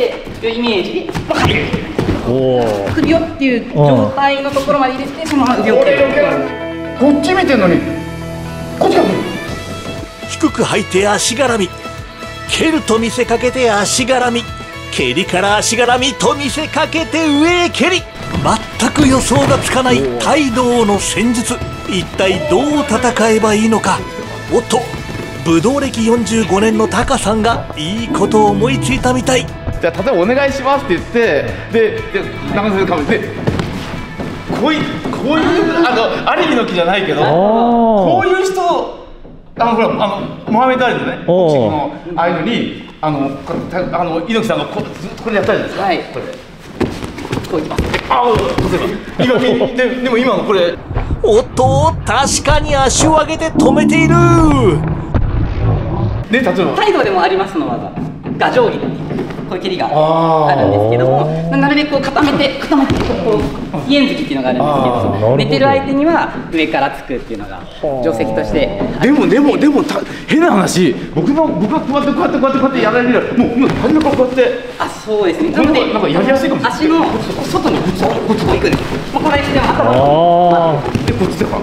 てるイメージで入るおお首をっていう状態のところまで入れてそのまま腕をこっち見てんのにこっちが低く吐いて足絡み蹴ると見せかけて足絡み蹴りから足絡みと見せかけて上へ蹴り。全く予想がつかない態度の戦術。一体どう戦えばいいのか。おっと武道歴45年のタカさんがいいことを思いついたみたい。じゃあ例えばお願いしますって言ってでで長袖かぶってこういうこういうあのありの木じゃないけどこういう人あのほらあのモハメド・アリのねボクシングのああいうのにあのこれたあの猪木さんがこずっとこれやったじゃないですか。はい。これ。こういきます。ああ今みででも今のこれ。おっと確かに足を上げて止めている。で例えば。態度でもありますの技。牙定規こういう蹴りがあるんですけどもなるべくこう固めて固めてこうイエン突きっていうのがあるんですけどど。寝てる相手には上からつくっていうのが定石としてでもでもでもた変な話。僕の僕がこうやってこうやってこうやってこうやってやられるもうもう初めからこうやって。あそうですね。この方がなんかやりやすいかもしれない。足の外にこっちこっちこう行くんです。これでも頭ああでこっちとか。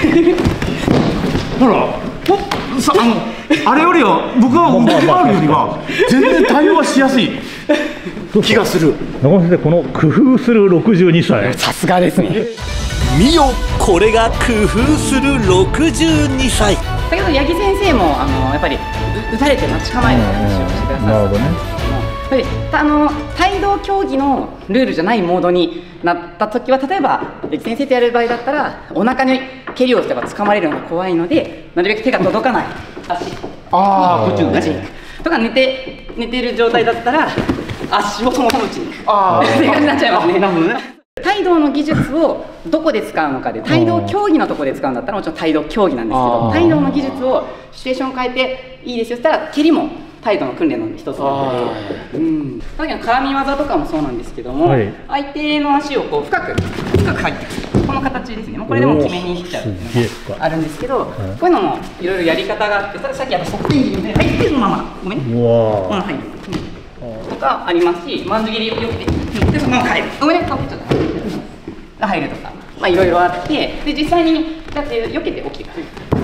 ほらほさあのあれよりは僕が動き回るよりは全然対応はしやすい。気がする。中野先生この工夫する62歳。さすがですね。見よこれが工夫する62歳。だけど八木先生もあのやっぱりう打たれて待ち構える話をしてくださるなるほどね。やっぱりあの帯同競技のルールじゃないモードになった時は例えば先生とやる場合だったらお腹に蹴りをしてば掴まれるのが怖いのでなるべく手が届かない。足。ああこっちのとか寝て寝てる状態だったら足元の打ちにあー。って感じになっちゃいますね。なるほどね。帯同の技術をどこで使うのかで帯同競技のところで使うんだったらもちろん帯同競技なんですけど帯同の技術をシチュエーションを変えていいですよって言ったら蹴りも帯同の訓練の一つなので、うん、さっきの絡み技とかもそうなんですけども、はい。相手の足をこう深く深く入ってくる。この形ですね。もうこれでも決めに来ちゃうっていうのがあるんですけど、こういうのもいろいろやり方があってささっきあの側転切りで入ってそのままごめん。ねううんわはいとかありますし、まんじ切りをよくでそのまま入る。ごめんね、かぶっちゃった。が入るとか、まあいろいろあって、で実際にだって避けて起きてから、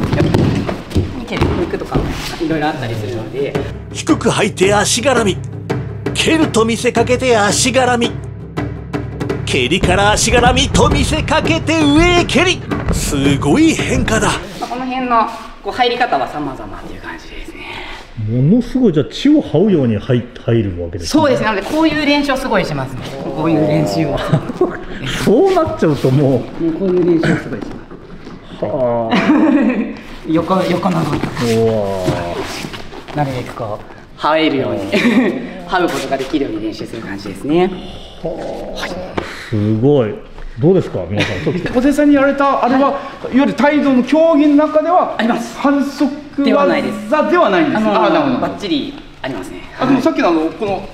避けて蹴る肉とかいろいろあったりするので、低く吐いて足絡み蹴ると見せかけて足絡み蹴りから足絡みと見せかけて上へ蹴りすごい変化だまあ、この辺のこう入り方は様々っていう感じですね。ものすごいじゃあ血を這うように入入るわけですねそうですね。なのでこういう練習をすごいしますね。こういう練習を。そうなっちゃうともうもうこういう練習をすごいします。はあ 横横のうわなるべくこう這えるように。這う ことができるように練習する感じですね。すごい。どうですか皆さん。小手さんにやられたあれは、い、わゆる帯同の競技の中ではあります。反則ではないです。技ではないんです。あのあなるほど。バッチリありますね。あでもさっきのあのこの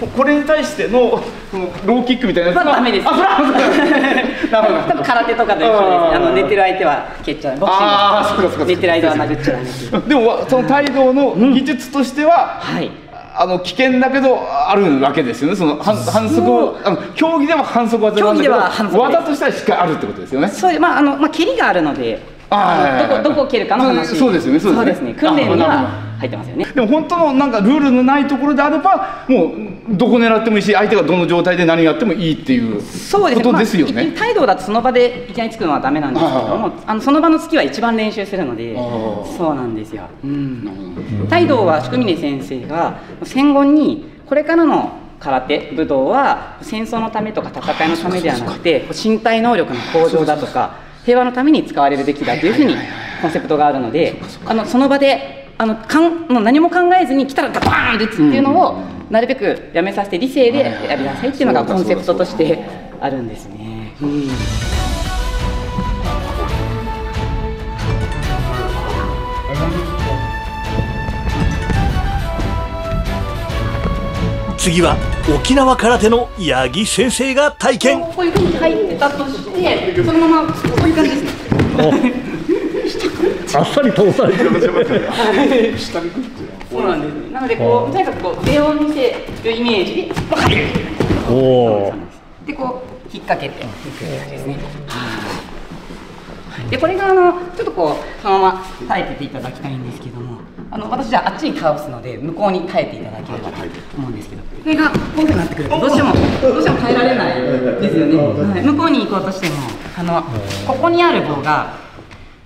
ここれに対してのこのローキックみたいなやつまあダメです。あそれは なる空手とかと一緒で。あの寝てる相手は蹴っちゃう。ボクシング寝てる間は殴っちゃダメです。でもその帯同の技術としては、はい。あの危険だけどあるわけですよねその反反則をあの競技では反則技なんだけど競技では反則です技としてはしっかりあるってことですよねそうまああのまあ蹴りがあるので、あどこどこを蹴るかの話。そうですよねそうですね。訓練には入ってますよね。でも本当のなんかルールのないところであればもうどこ狙ってもいいし相手がどの状態で何やってもいいっていう。ことですよね、まあ、態度だとその場でいきなりつくのはダメなんですけども、あのその場の突きは一番練習するのでそうなんですよ。うん。態度は宿峰先生が戦後にこれからの空手武道は戦争のためとか戦いのためではなくて身体能力の向上だとか平和のために使われるべきだというふうにコンセプトがあるのであのその場であのかんもう何も考えずに来たらバーンって打つっていうのをなるべくやめさせて理性でやりなさいっていうのがコンセプトとしてあるんですね。うん。次は沖縄空手の八木先生が体験。こういうふうに入ってたとしてそのままこういう感じですね。あっさり倒されてる。そうなんです。ね。ななのでこうとにかくこう上を見せるイメージでもう入るおおでこう引っ掛けて。ですねはいでこれがあのちょっとこうそのまま耐えてていただきたいんですけどもあの私じゃああっちに倒すので向こうに耐えていただければと思うんですけど。これがこういうふうになってくるとどうしてもどうしても耐えられないですよね、はい、向こうに行こうとしてもあのここにある棒が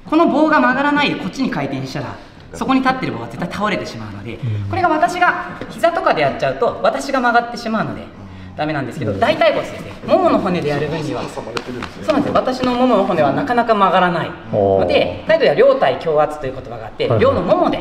この棒が曲がらないでこっちに回転したらそこに立ってる棒は絶対倒れてしまうのでこれが私が膝とかでやっちゃうと私が曲がってしまうのでダメなんですけど大腿骨ですね。ももの骨でやる分には。そうなんですよ。私のももの骨はなかなか曲がらない。ので態度や両体強圧という言葉があってはい両のももで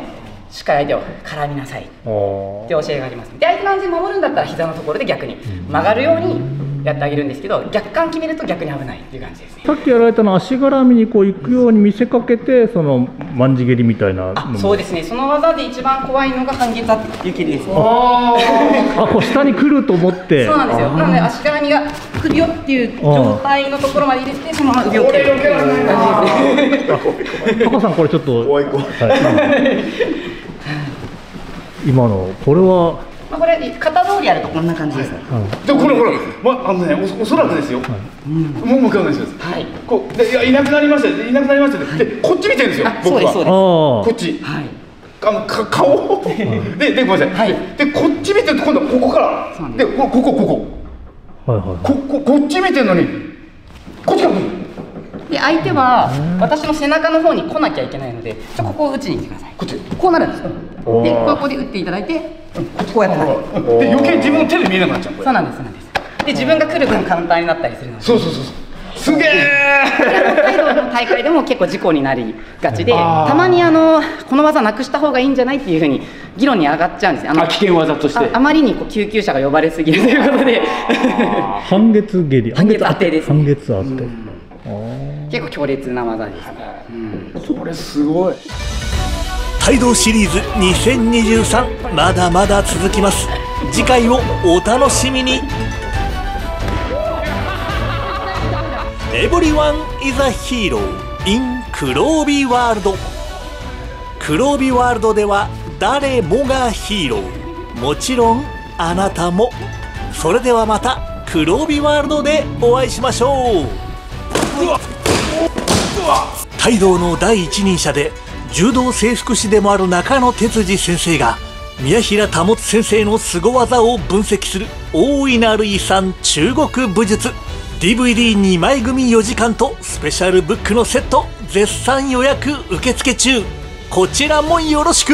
しっかり相手を絡みなさい。ってお教えがありますで相手の安全を守るんだったら膝のところで逆に曲がるようにやってあげるんですけど逆感決めると逆に危ないっていう感じですね。さっきやられたのは足絡みにこう行くように見せかけてその万字蹴りみたいなそうですね。その技で一番怖いのが半月だっていう蹴りですね。あ。こう下に来ると思って。そうなんですよ。なので足絡みが来るよっていう状態のところまで入れてそのまま腕を蹴るっていう感じですね。タカさんこれちょっと。怖い怖い。はい。今のこれは、まあこれ型通りやるとこんな感じです。ねうん。でこれこれ、ま、あのねおおそらくですよ、もうもう一回お願いしますはい。こうでいやいなくなりましたよ。いなくなりましたよ。でこっち見てるんですよあそう僕は。ですそうです。あこっち。はい。あのか顔ででごめんなさい、はい。でこっち見てると今度はここから。そうなんでここここはいはいこここっち見てるのにこっちから来る。で相手は私の背中の方に来なきゃいけないのでちょここを打ちに行ってください。こっち。こうなるんです。よでここで打っていただいてこうやってで余計自分の手で見えなくなっちゃう。そうなんですそうなんです。で自分が来る分カウンターになったりするので。そうそうそうそう。すげえ北海道の大会でも結構事故になりがちでたまにあのこの技なくした方がいいんじゃないっていうふうに議論に上がっちゃうんですねあのあ危険技として。ああまりにこう救急車が呼ばれすぎるということで。半月蹴り。半月当てですね。半月当て、結構強烈な技です。ね、うんこれすごい帯同シリーズ2023まだまだ続きます。次回をお楽しみに。Everyone is a hero in 黒帯ワールド黒帯ワールドでは誰もがヒーロー。もちろんあなたも。それではまた黒帯ワールドでお会いしましょう。帯同の第一人者で柔道整復師でもある中野哲司先生が宮平保先生の凄技を分析する大いなる遺産中国武術。DVD2 枚組4時間とスペシャルブックのセット絶賛予約受付中。こちらもよろしく!